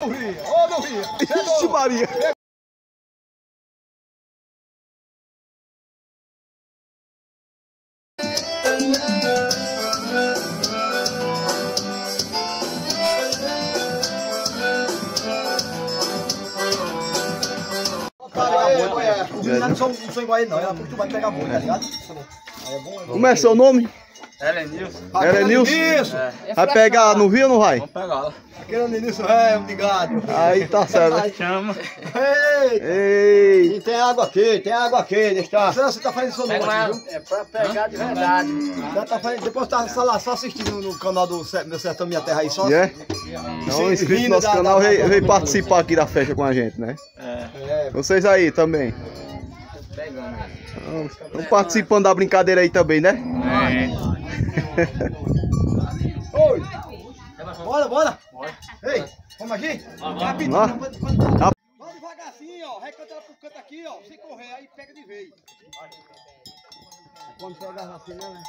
no rio, ô no rio. Ixi, Maria. Os meninos não são, não são iguais não, ela costuma pegar muito, tá ligado? É é. Como é seu nome? Helenilson. Era Nilson? Isso, Vai pegar no rio ou não vai? Vamos pegar ela. aquele Nilson é um de gado. Aí tá certo. Chama. Ei, Ei, e tem água aqui, tem água aqui, deixa tá. Você tá fazendo aqui, ela. viu? É pra pegar de verdade. Já tá fazendo, depois tá só lá, só assistindo no canal do Meu Sertão Minha Terra aí, só. e é? Então, inscrito no nosso canal, veio, veio participar aqui da festa com a gente, né? É, Vocês aí também. Estão participando da brincadeira aí também, né? Oi! Bora, bora! Ei, vamos aqui? Rapidinho, pode- Tá. Vai devagarzinho, ó. Recanta ela pro canto aqui, ó. Sem correr, aí pega de vez. Quando pega assim, né?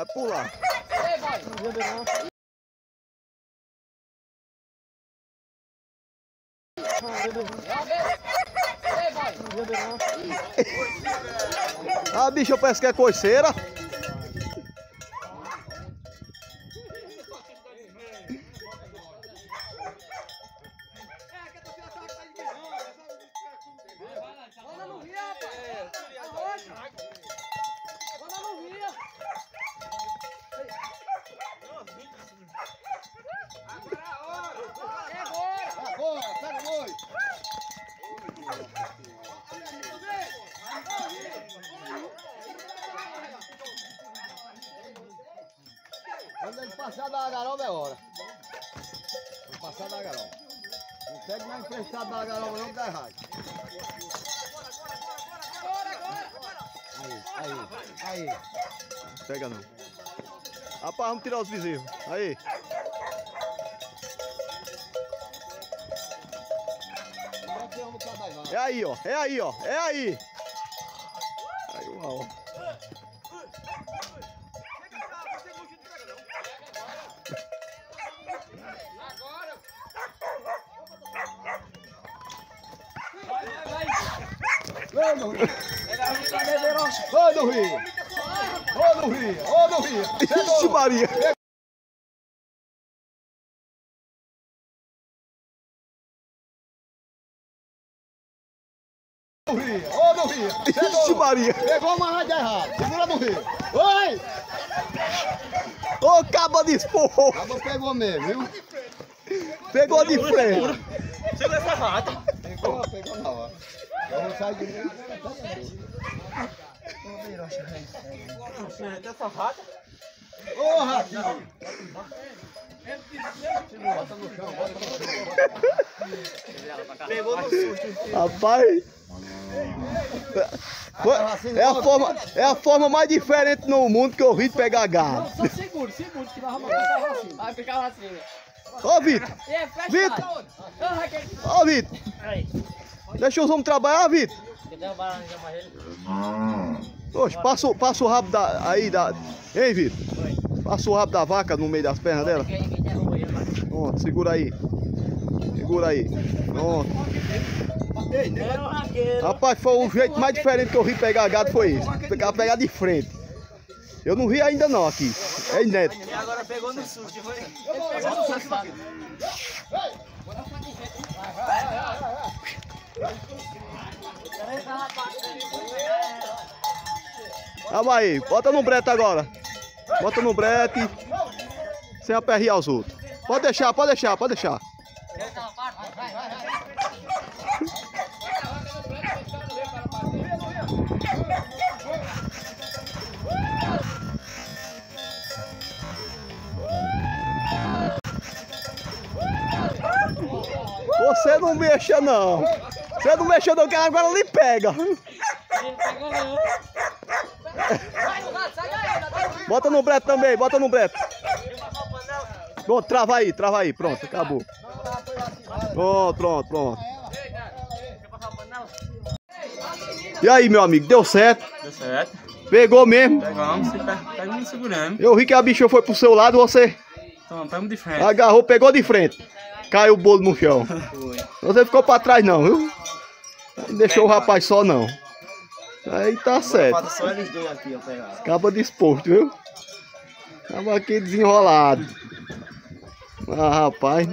Vai pular. Ah, bicho, eu penso que é coiceira. Quando ele passar da garoba é hora. Quando passar da garoba. Não pega mais emprestado da garoba não, dá errado. Aí, aí, aí. Pega não. Rapaz, vamos tirar os vizinhos. Aí. É aí, ó. É aí, ó. É aí. Aí, uau. Ô no rio! Ô no rio! Ô no rio! Ô no rio! Ixi, Maria. no rio! Ô no rio! Ixi, Maria. Pegou uma rádio errada! Segura no rio! Oi! Ô, caba de esporro. Acabou pegou mesmo, viu? Pegou de frente. Segura essa rata. Pegou, pegou na hora. Vou sair de. Essa rata. Ô, ratinho! Pegou no susto. Rapaz. É a, forma, é a forma mais diferente no mundo que eu vi de pegar gado. Só seguro, seguro, que nós vamos ficar assim. Vai ficar assim. Ô, Vitor. É. Vitor. Raquel. Ô, Vitor. Deixa os homens trabalhar, Vitor. Ele? Oxe, passa, o- passa o rabo da, aí da... Hein, Vitor? Passa o rabo da vaca no meio das pernas dela. Ele, vai. Pronto, segura aí. Segura aí. Pronto. Rapaz, foi o jeito mais diferente que eu vi pegar gado foi isso. Pegar, pegar de frente. Eu não vi ainda não aqui. É neto. E agora pegou no susto. Foi. Vamos aí, bota no brete agora. Bota no brete. Sem aperrear os outros. Pode deixar, pode deixar, pode deixar. Você não mexa não. Você não mexa não, que agora lhe pega. Ele pegou não. Sai, sai daí, Bota no brete também, bota no brete. Pronto, trava aí, trava aí. Pronto, acabou. Pronto, pronto, pronto. E aí, meu amigo, deu certo? Deu certo. Pegou mesmo? Pegamos, você tá, tá me segurando. Eu vi que a bicha foi pro seu lado, você Então, estamos de frente. agarrou, pegou de frente. Caiu o bolo no chão. Foi. Você ficou pra trás não, viu? Não deixou o rapaz só não. Aí tá certo. Falta só eles dois aqui, ó, pegar. Acaba disposto, viu? Acaba aqui desenrolado. Ah, rapaz.